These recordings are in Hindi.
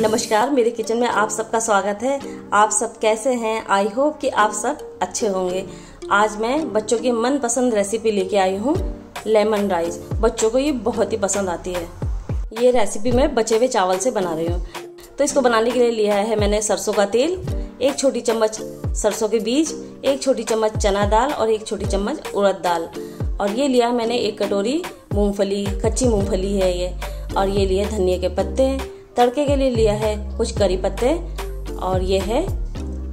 नमस्कार, मेरे किचन में आप सबका स्वागत है। आप सब कैसे हैं? आई होप कि आप सब अच्छे होंगे। आज मैं बच्चों की मनपसंद रेसिपी लेके आई हूँ लेमन राइस बच्चों को ये बहुत ही पसंद आती है। ये रेसिपी मैं बचे हुए चावल से बना रही हूँ। तो इसको बनाने के लिए लिया है मैंने सरसों का तेल, एक छोटी चम्मच सरसों के बीज, एक छोटी चम्मच चना दाल और एक छोटी चम्मच उड़द दाल। और ये लिया मैंने एक कटोरी मूंगफली, कच्ची मूंगफली है ये। और ये लिए धनिया के पत्ते तड़के के लिए लिया है कुछ करी पत्ते और ये है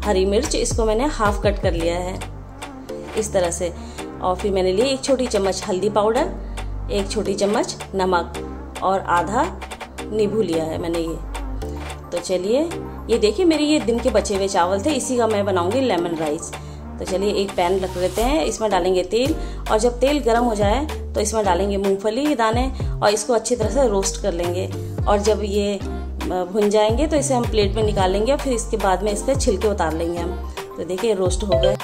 हरी मिर्च। इसको मैंने हाफ़ कट कर लिया है। इस तरह से। और फिर मैंने लिए एक छोटी चम्मच हल्दी पाउडर, एक छोटी चम्मच नमक और आधा नींबू लिया है मैंने ये। तो चलिए, ये देखिए मेरे ये दिन के बचे हुए चावल थे, इसी का मैं बनाऊँगी लेमन राइस तो चलिए एक पैन रख लेते हैं, इसमें डालेंगे तेल और जब तेल गर्म हो जाए तो इसमें डालेंगे मूंगफली के दाने और इसको अच्छी तरह से रोस्ट कर लेंगे। और जब ये भुन जाएँगे तो इसे हम प्लेट में निकालेंगे और फिर इसके बाद में इसके छिलके उतार लेंगे हम। तो देखिए, रोस्ट हो गए।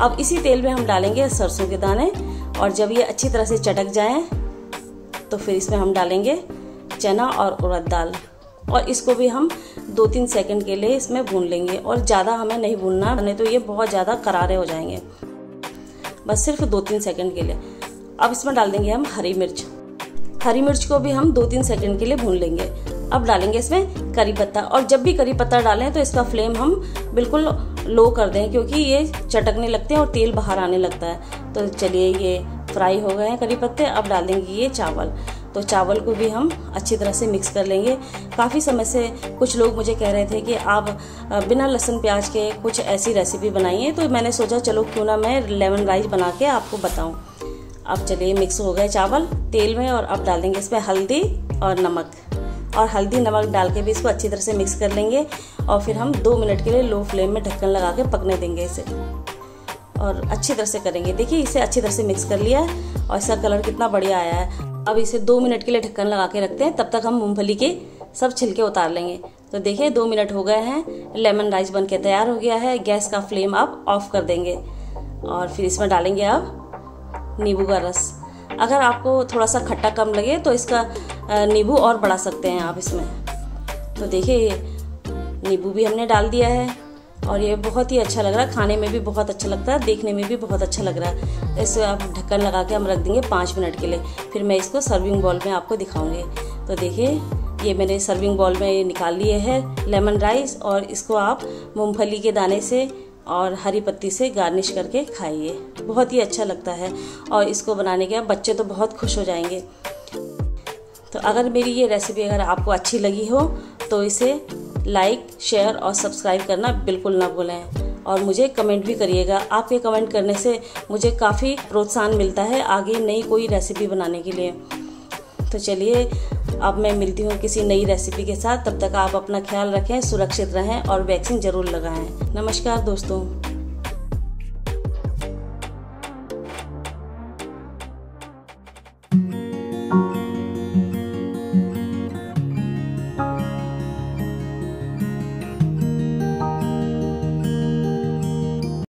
अब इसी तेल में हम डालेंगे सरसों के दाने और जब ये अच्छी तरह से चटक जाए तो फिर इसमें हम डालेंगे चना और उड़द दाल। और इसको भी हम दो तीन सेकंड के लिए इसमें भून लेंगे और ज़्यादा हमें नहीं भूनना, नहीं तो ये बहुत ज़्यादा करारे हो जाएँगे। बस सिर्फ़ दो तीन सेकंड के लिए। अब इसमें डाल देंगे हम हरी मिर्च। हरी मिर्च को भी हम दो तीन सेकंड के लिए भून लेंगे। अब डालेंगे इसमें करी पत्ता। और जब भी करी पत्ता डालें तो इसका फ्लेम हम बिल्कुल लो कर दें, क्योंकि ये चटकने लगते हैं और तेल बाहर आने लगता है। तो चलिए ये फ्राई हो गए हैं करी पत्ते, अब डाल देंगे ये चावल। तो चावल को भी हम अच्छी तरह से मिक्स कर लेंगे। काफ़ी समय से कुछ लोग मुझे कह रहे थे कि आप बिना लहसुन प्याज के कुछ ऐसी रेसिपी बनाइए। तो मैंने सोचा चलो क्यों ना मैं लेमन राइस बना के आपको बताऊँ। अब चलिए मिक्स हो गए चावल तेल में और अब डाल देंगे इसमें हल्दी और नमक। और हल्दी नमक डाल के भी इसको अच्छी तरह से मिक्स कर लेंगे और फिर हम दो मिनट के लिए लो फ्लेम में ढक्कन लगा के पकने देंगे इसे। और अच्छी तरह से करेंगे। देखिए, इसे अच्छी तरह से मिक्स कर लिया है और इसका कलर कितना बढ़िया आया है। अब इसे दो मिनट के लिए ढक्कन लगा के रखते हैं, तब तक हम मूँगफली के सब छिलके उतार लेंगे। तो देखिए, दो मिनट हो गए हैं, लेमन राइस बन के तैयार हो गया है। गैस का फ्लेम आप ऑफ़ कर देंगे और फिर इसमें डालेंगे आप नींबू का रस। अगर आपको थोड़ा सा खट्टा कम लगे तो इसका नींबू और बढ़ा सकते हैं आप इसमें। तो देखिए, नींबू भी हमने डाल दिया है और ये बहुत ही अच्छा लग रहा है। खाने में भी बहुत अच्छा लगता है, देखने में भी बहुत अच्छा लग रहा है। इसे आप ढक्कन लगा के हम रख देंगे पाँच मिनट के लिए। फिर मैं इसको सर्विंग बॉल में आपको दिखाऊँगी। तो देखिए, ये मैंने सर्विंग बॉल में निकाल लिए है लेमन राइस और इसको आप मूंगफली के दाने से और हरी पत्ती से गार्निश करके खाइए। बहुत ही अच्छा लगता है और इसको बनाने के बाद बच्चे तो बहुत खुश हो जाएँगे। तो अगर मेरी ये रेसिपी अगर आपको अच्छी लगी हो तो इसे लाइक शेयर और सब्सक्राइब करना बिल्कुल ना भूलें। और मुझे कमेंट भी करिएगा। आपके कमेंट करने से मुझे काफ़ी प्रोत्साहन मिलता है आगे नई कोई रेसिपी बनाने के लिए। तो चलिए, अब मैं मिलती हूँ किसी नई रेसिपी के साथ। तब तक आप अपना ख्याल रखें, सुरक्षित रहें और वैक्सीन ज़रूर लगाएँ। नमस्कार दोस्तों।